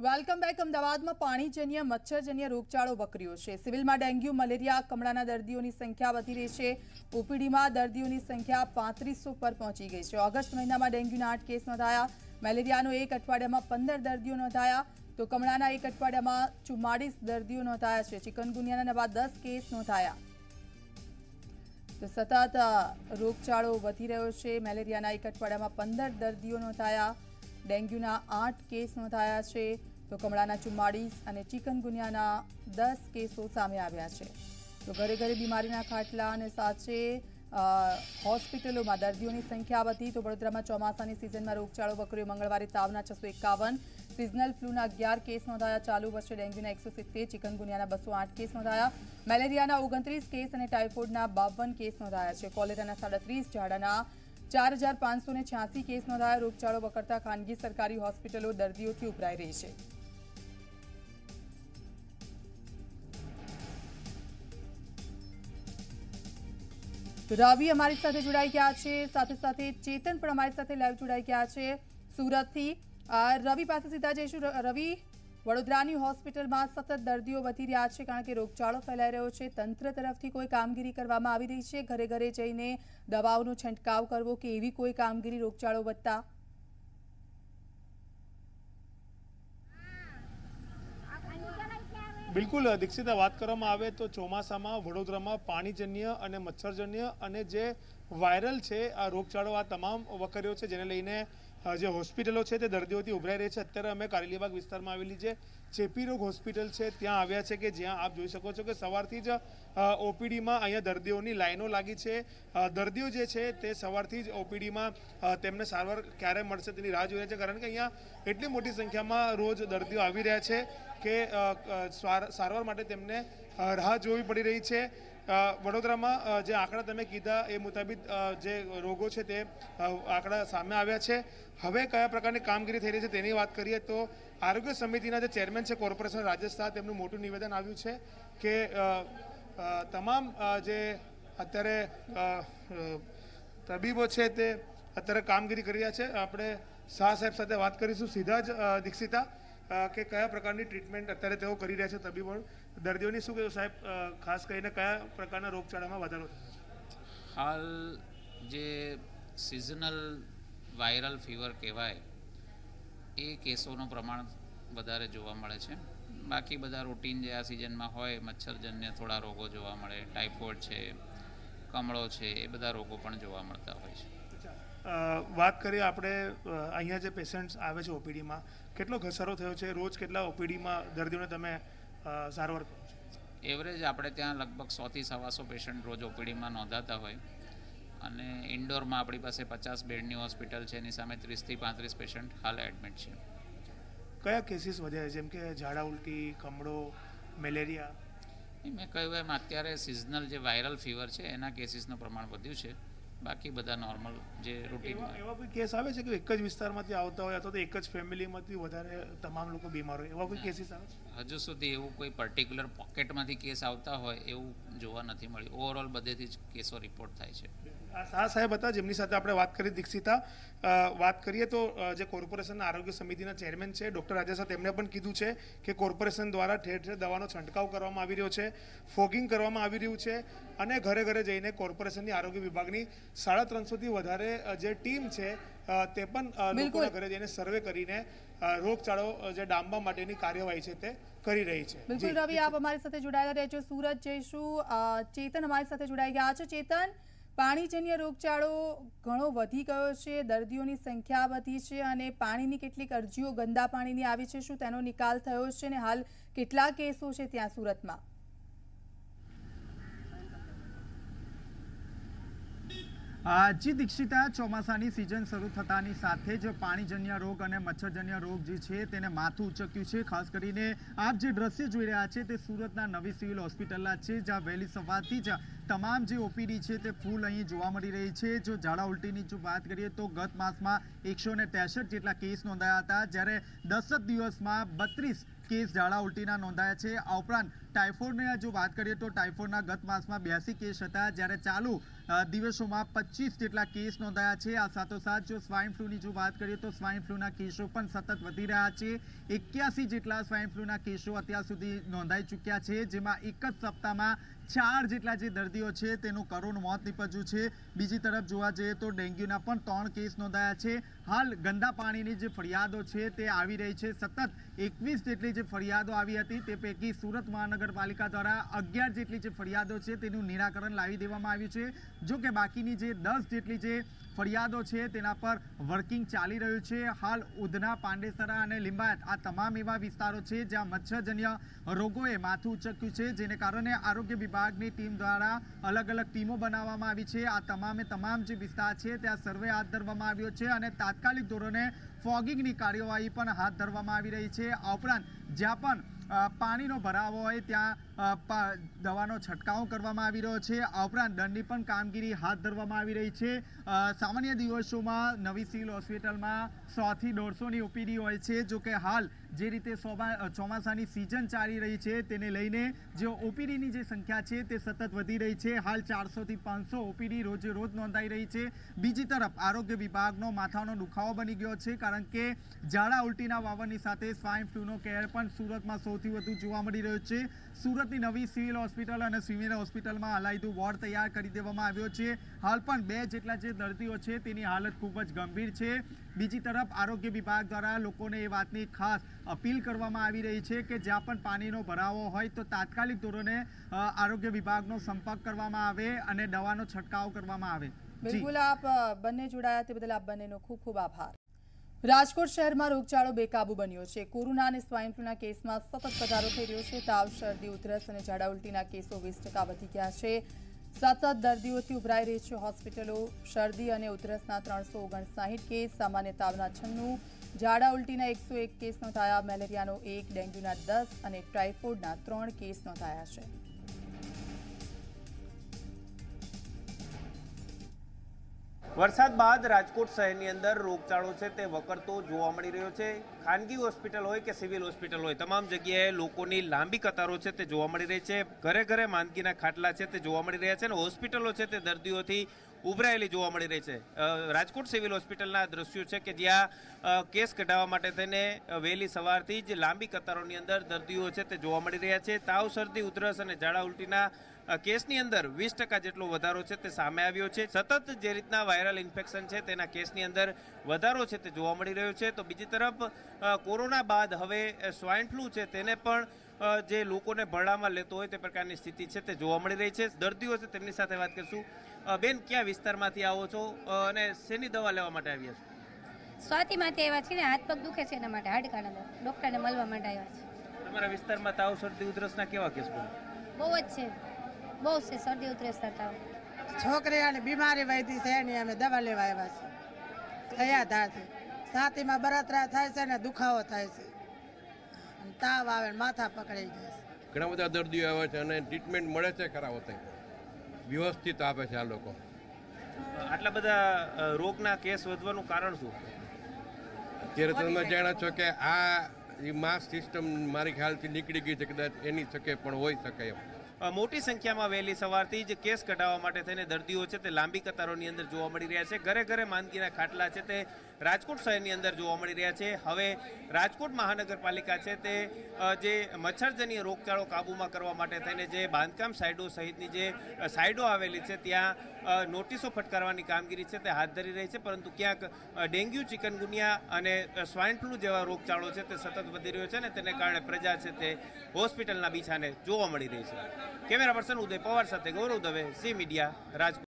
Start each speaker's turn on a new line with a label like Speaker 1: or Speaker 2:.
Speaker 1: Welcome back અમદાવાદમાં પાણીજન્ય, મચ્છરજન્ય રોગચાળો વકર્યો છે. સિવિલમાં ડેન્ગ્યુ, મલેરિયા, કમળાના દર્દીઓની સંખ્યા વધી રહી છે. ઓપીડીમાં દર્દીઓની સંખ્યા પાંત્રીસો પર પહોંચી ગઈ છે. ઓગસ્ટ મહિનામાં ડેન્ગ્યુના આઠ કેસ નોંધાયા. મેલેરિયાનો એક અઠવાડિયામાં પંદર દર્દીઓ નોંધાયા. તો કમળાના એક અઠવાડિયામાં ચુમ્માળીસ દર્દીઓ નોંધાયા છે. ચિકનગુનિયાના નવા દસ કેસ નોંધાયા. તો સતત રોગચાળો વધી રહ્યો છે. મેલેરિયાના એક અઠવાડિયામાં પંદર દર્દીઓ નોંધાયા. ડેન્ગ્યુના આઠ કેસ નોંધાયા છે. તો કમળાના ચુમ્માળીસ અને ચિકનગુનિયાના દસ કેસો સામે આવ્યા છે. તો ઘરે ઘરે બીમારીના ખાટલા અને સાથે હોસ્પિટલોમાં દર્દીઓની સંખ્યા વધી તો વડોદરામાં ચોમાસાની સિઝનમાં રોગચાળો વકર્યો. મંગળવારે તાવના છસો એકાવન, સિઝનલ ફ્લૂના અગિયાર કેસ નોંધાયા. ચાલુ વર્ષે ડેન્ગ્યુના એકસો સિત્તેર, ચિકનગુનિયાના બસો આઠ કેસ નોંધાયા. મેલેરિયાના ઓગણત્રીસ કેસ અને ટાઇફોઇડના બાવન કેસ નોંધાયા છે. કોલેરાના સાડત્રીસ, ઝાડાના ચાર હજાર પાંચસો ને છ્યાસી કેસ નોંધાયા. રોગચાળો વકરતા ખાનગી સરકારી હોસ્પિટલો દર્દીઓથી ઉભરાઈ રહી છે. તો રવિ અમારી સાથે જોડાઈ ગયા છે. સાથે સાથે ચેતન પણ અમારી સાથે લાઈવ જોડાઈ ગયા છે સુરતથી. રવિ પાસે સીધા જઈશું. રવિ, વડોદરાની હોસ્પિટલમાં સતત દર્દીઓ વધી રહ્યા છે કારણ કે રોગચાળો ફેલાઈ રહ્યો છે. તંત્ર તરફથી કોઈ કામગીરી કરવામાં આવી રહી છે. ઘરે ઘરે જઈને દવાઓનો છંટકાવ કરવો કે એવી કોઈ કામગીરી રોગચાળો વધતા
Speaker 2: બિલકુલ દીક્ષિતા વાત કરવામાં આવે તો ચોમાસામાં વડોદરામાં પાણીજન્ય અને મચ્છરજન્ય અને જે વાયરલ છે, આ રોગચાળો આ તમામ વકર્યો છે, જેને લઈને જે હોસ્પિટલો છે તે દર્દીઓથી ઉભરાઈ રહી છે. અત્યારે અમે કારેલીબાગ વિસ્તારમાં આવેલી જે ચેપી રોગ હોસ્પિટલ છે, ત્યાં આવ્યા છે કે જ્યાં આપ જોઈ શકો છો કે સવારથી જ ઓપીડીમાં અહીંયા દર્દીઓની લાઈનો લાગી છે. દર્દીઓ જે છે તે સવારથી જ ઓપીડીમાં તેમને સારવાર ક્યારે મળશે તેની રાહ જોઈ રહ્યા છે, કારણ કે અહીંયા એટલી મોટી સંખ્યામાં રોજ દર્દીઓ આવી રહ્યા છે કે સારવાર માટે તેમને રાહ જોવી પડી રહી છે. વડોદરામાં જે આંકડા તમે કીધા એ મુતાબિક જે રોગો છે તે આંકડા સામે આવ્યા છે. હવે કયા પ્રકારની કામગીરી થઈ રહી છે તેની વાત કરીએ તો આરોગ્ય સમિતિના જે ચેરમેન છે કોર્પોરેશન રાજસ્થાન તેમનું મોટું નિવેદન આવ્યું છે કે તમામ જે અત્યારે તબીબો છે તે અત્યારે કામગીરી કરી રહ્યા છે. આપણે શાહ સાહેબ સાથે વાત કરીશું સીધા જ દીક્ષિતા કે કયા પ્રકારની ટ્રીટમેન્ટ અત્યારે તેઓ કરી રહ્યા છે તબીબો દર્દીઓની શું કહેવું સાહેબ? ખાસ કરીને કયા પ્રકારના રોગચાળામાં વધારો થયો
Speaker 3: હાલ જે સિઝનલ વાયરલ ફીવર કહેવાય એ કેસોનું પ્રમાણ વધારે જોવા મળે છે. બાકી બધા રૂટીન જે આ સિઝનમાં હોય મચ્છરજન્ય થોડા રોગો જોવા મળે ટાઇફોઇડ છે કમળો છે એ બધા રોગો પણ જોવા મળતા હોય છે.
Speaker 2: વાત કરીએ આપણે અહીંયા જે પેશન્ટ્સ આવે છે ઓપીડીમાં કેટલો ઘસારો થયો છે? રોજ કેટલા ઓપીડીમાં દર્દીઓને તમે સારવાર કરો છો.
Speaker 3: એવરેજ આપણે ત્યાં લગભગ સોથી સવાસો પેશન્ટ રોજ ઓપીડીમાં નોંધાતા હોય. અને ઇન્ડોરમાં આપણી પાસે પચાસ બેડની હોસ્પિટલ છે એની સામે ત્રીસથી પાંત્રીસ પેશન્ટ હાલ એડમિટ છે.
Speaker 2: કયા કેસીસ વધ્યા છે? જેમ કે ઝાડા ઉલટી કમળો મેલેરિયા?
Speaker 3: મેં કહ્યું એમ અત્યારે સિઝનલ જે વાયરલ ફીવર છે એના કેસીસનું પ્રમાણ વધ્યું છે. બાકી બધા નોર્મલ જે રૂટીનમાં
Speaker 2: એવા કોઈ કેસ આવે છે કે એક જ વિસ્તારમાંથી આવતા હોય અથવા તો એક જ ફેમિલીમાંથી વધારે તમામ લોકો બીમાર હોય? એવા કોઈ કેસીસ આવે છે?
Speaker 3: હજુ સુધી એવું કોઈ પર્ટિક્યુલર પોકેટમાંથી કેસ આવતા હોય એવું જોવા નથી મળ્યું. ઓવરઓલ બધેથી જ કેસો રિપોર્ટ થાય છે.
Speaker 2: આ સાહેબ હતા જેમની સાથે આપણે વાત કરી દીક્ષિતા. વાત કરીએ તો જે કોર્પોરેશનના આરોગ્ય સમિતિના ચેરમેન છે ડૉક્ટર રાજેશા તેમણે પણ કીધું છે કે કોર્પોરેશન દ્વારા ઠેર ઠેર દવાનો છંટકાવ કરવામાં આવી રહ્યો છે ફોગિંગ કરવામાં આવી રહ્યું છે અને ઘરે ઘરે જઈને કોર્પોરેશનની આરોગ્ય વિભાગની સાડા ત્રણસોથી વધારે જે ટીમ છે તે પણ લોકોના ઘરે જઈને સર્વે કરીને રોગચાળો જે ડામવા માટેની કાર્યવાહી છે તે કરી રહી છે.
Speaker 1: બિલકુલ રવિ આપ અમારી સાથે જોડાયેલા રહેજો. સુરત જઈશું ચેતન અમારી સાથે જોડાઈ ગયા છે. ચેતન પાણીજન્ય રોગચાળો ઘણો વધી ગયો છે દર્દીઓની સંખ્યા વધી છે અને પાણીની કેટલીક અરજીઓ ગંદા પાણીની આવી છે. શું તેનો નિકાલ થયો છે અને હાલ કેટલા કેસો છે ત્યાં સુરતમાં?
Speaker 4: જી દીક્ષિતા ચોમાસાની સિઝન શરૂ થતાની સાથે જ પાણીજન્ય રોગ અને મચ્છરજન્ય રોગ જે છે તેને માથું ઉચક્યું છે. ખાસ કરીને આપ જે દ્રશ્ય જોઈ રહ્યા છે તે સુરતના નવી સિવિલ હોસ્પિટલના છે, જ્યાં વહેલી સવારથી જ તમામ જે ઓપીડી છે તે ફૂલ અહીં જોવા મળી રહી છે. જો ઝાડા ઉલટીની જો વાત કરીએ તો ગત માસમાં એકસો જેટલા કેસ નોંધાયા હતા, જ્યારે દસ દિવસમાં બત્રીસ કેસ ઝાડા ઉલટીના નોંધાયા છે. આ ઉપરાંત ટાઇફોઇડની જો વાત કરીએ તો ટાઇફોઇડના ગત માસમાં બ્યાસી કેસ હતા. જ્યારે ચાલુ દિવસોમાં પચીસ જેટલા કેસ નોંધાયા છે. આ સાથોસાથ જો સ્વાઇન ફ્લૂની જો વાત કરીએ તો સ્વાઇન ફ્લૂના કેસો પણ સતત વધી રહ્યા છે. એક્યાસી જેટલા સ્વાઇન ફ્લૂના કેસો અત્યાર સુધી નોંધાઈ ચૂક્યા છે, જેમાં એક જ સપ્તાહમાં ચાર જેટલા જે દર્દીઓ છે તેનું કરુણ મોત નીપજ્યું છે. બીજી તરફ જોવા જઈએ તો ડેન્ગ્યુના પણ ત્રણ કેસ નોંધાયા છે. હાલ ગંદા પાણીની જે ફરિયાદો છે તે આવી રહી છે. સતત એકવીસ જેટલી જે ફરિયાદો આવી હતી તે પૈકી સુરત મહાનગરપાલિકા દ્વારા અગિયાર જેટલી જે ફરિયાદો છે તેનું નિરાકરણ લાવી દેવામાં આવ્યું છે. જો કે બાકીની જે દસ જેટલી જે ફરિયાદો છે તેના પર વર્કિંગ ચાલી રહ્યું છે. હાલ ઉધના, પાંડેસરા અને લિંબાયત આ તમામ એવા વિસ્તારો છે જ્યાં મચ્છરજન્ય રોગોએ માથું ઉચક્યું છે, જેને કારણે આરોગ્ય વિભાગની ટીમ દ્વારા અલગ અલગ ટીમો બનાવવામાં આવી છે. આ તમામે તમામ જે વિસ્તાર છે ત્યાં સર્વે હાથ ધરવામાં આવ્યો છે અને તાત્કાલિક ધોરણે ફોગિંગની કાર્યવાહી પણ હાથ ધરવામાં આવી રહી છે. આ ઉપરાંત જ્યાં પણ પાણીનો ભરાવો હોય ત્યાં દવાનો છંટકાવ કરવામાં આવી રહ્યો છે. આ ઉપરાંત દંડની પણ કામગીરી હાથ ધરવામાં આવી રહી છે. સામાન્ય દિવસોમાં નવી સિવિલ હોસ્પિટલમાં સોથી દોઢસોની ઓપીડી હોય છે. જો કે હાલ જે રીતે ચોમાસાની સિઝન ચાલી રહી છે, તેને લઈને જે ઓપીડીની જે સંખ્યા છે, તે સતત વધી રહી છે. હાલ ચારસોથી પાંચસો ઓપીડી રોજે, રોજ નોંધાઈ રહી છે. બીજી તરફ આરોગ્ય વિભાગનો માથાનો દુખાવો બની ગયો છે, કારણ કે ઝાડા ઉલટીના વાવરની સાથે સ્વાઇન ફ્લૂનો કેર પણ સુરતમાં સૌથી વધુ જોવા મળી રહ્યો છે. સુરતની નવી સિવિલ હોસ્પિટલ અને સિવિલ હોસ્પિટલમાં અલાયદું વોર્ડ તૈયાર કરી દેવામાં આવ્યો છે. હાલ પણ બે જેટલા જે દર્દીઓ છે તેની હાલત ખૂબ જ ગંભીર છે. બીજી તરફ આરોગ્ય વિભાગ દ્વારા લોકોને એ વાતની ખાસ અપીલ કરવામાં આવી રહી છે કે જ્યાં પણ પાણીનો ભરાવો હોય તો તાત્કાલિક ધોરણે આરોગ્ય વિભાગનો સંપર્ક કરવામાં આવે અને દવાનો છંટકાવ કરવામાં આવે.
Speaker 1: બિલકુલ આપ બંને જોડાયા તે બદલ આપ બંનેનો ખૂબ ખૂબ આભાર. રાજકોટ શહેરમાં રોગચાળો બેકાબુ બન્યો છે. કોરોના અને સ્વાઇન ફ્લૂના કેસમાં સતત વધારો થઈ રહ્યો છે. તાવ, શરદી, ઉધરસ અને ઝાડા ઉલટીના કેસો વીસ ટકા વધી ગયા છે. સતત દર્દીઓથી ઉભરાઈ રહી છે હોસ્પિટલો. શરદી અને ઉધરસના ત્રણસો ઓગણસાઠ કેસ, સામાન્ય તાવના છન્નું ઝાડા ઉલટીના એકસો એક કેસ નોંધાયા, મેલેરિયાનો એક, ડેન્ગ્યુના દસ અને ટાઇફોઇડના ત્રણ કેસ નોંધાયા છે.
Speaker 5: વરસાદ બાદ રાજકોટ શહેરની અંદર રોગચાળો છે તે વકરતો જોવા મળી રહ્યો છે. ખાનગી હોસ્પિટલ હોય કે સિવિલ હોસ્પિટલ હોય, તમામ જગ્યાએ લોકોની લાંબી કતારો છે તે જોવા મળી રહી છે. ઘરે ઘરે માંદગીના ખાટલા છે તે જોવા મળી રહ્યા છે અને હોસ્પિટલો છે તે દર્દીઓથી ઉભરાયેલી જોવા મળી રહી છે. રાજકોટ સિવિલ હોસ્પિટલના દ્રશ્યો છે કે જ્યાં કેસ કઢાવવા માટે થઈને વહેલી સવારથી જ લાંબી કતારોની અંદર દર્દીઓ છે તે જોવા મળી રહ્યા છે. તાવ, શરદી, ઉધરસ અને ઝાડા ઉલટીના કેસની અંદર વીસ ટકા જેટલો વધારો છે તે સામે આવ્યો છે. સતત જે રીતના વાયરલ ઇન્ફેક્શન છે તેના કેસની અંદર વધારો છે તે જોવા મળી રહ્યો છે. તો બીજી તરફ કોરોના બાદ હવે સ્વાઇન ફ્લૂ છે તેને પણ જે લોકોને ભરડામાં લેતો હોય તે પ્રકારની સ્થિતિ છે તે જોવા મળી રહી છે. દર્દીઓ છે તેમની સાથે વાત કરશું. બેન કયા વિસ્તારમાંથી આવો છો? અને શેની દવા લેવા માટે આવ્યા છો?
Speaker 6: સ્વાતિમાંથી આવ્યા છે ને હાથ પગ દુખે છે એના માટે હાડકાના ડૉક્ટરને મળવા માટે આવ્યા છે
Speaker 5: તમારા વિસ્તારમાં તાવ શરદી ઉધરસના કેવા કેસ
Speaker 6: બહુ જ છે. બહુ છે શરદી ઉધરસ તાવ
Speaker 7: છોકરી બીમારી વૈધી છે એની અમે દવા લેવા આવ્યા છે થયા ધારથી છાતીમાં બળતરા થાય છે ને દુખાવો થાય છે. તાવ આવે માથા પકડાઈ જાય છે.
Speaker 8: ઘણા બધા દર્દીઓ આવે છે અને ટ્રીટમેન્ટ મળે છે ખરા હોતે વ્યવસ્થિત આપે છે આ લોકો.
Speaker 5: આટલા બધા રોગના કેસ વધવાનું કારણ શું?
Speaker 8: અત્યારે તમે જાણો છો કે આ માસ સિસ્ટમ મારી ખ્યાલથી નીકળી ગઈ છે કદાચ એની શકે પણ હોઈ શકે એમ.
Speaker 5: મોટી સંખ્યામાં વહેલી સવારથી જ કેસ કઢાવવા માટે થઈને દર્દીઓ છે તે લાંબી કતારોની અંદર જોવા મળી રહ્યા છે. ઘરે ઘરે માંદગીના ખાટલા છે તે રાજકોટ શહેરની અંદર જોવા મળી રહ્યા છે. હવે રાજકોટ મહાનગરપાલિકા છે તે જે મચ્છરજન્ય રોગચાળો કાબૂમાં કરવા માટે થઈને જે બાંધકામ સાઇડો સહિતની જે સાઇડો આવેલી છે, ત્યાં નોટિસો ફટકારવાની કામગીરી છે તે હાથ ધરી રહી છે. પરંતુ ક્યાંક ડેન્ગ્યુ, ચિકનગુનિયા અને સ્વાઇન ફ્લૂ જેવા રોગચાળો છે તે સતત વધી રહ્યો છે અને તેને કારણે પ્રજા છે તે હોસ્પિટલના બીછાને જોવા મળી રહી છે. કેમેરા પર્સન ઉદય પવાર સાથે ગૌરવ દવે, સી મીડિયા, રાજકોટ.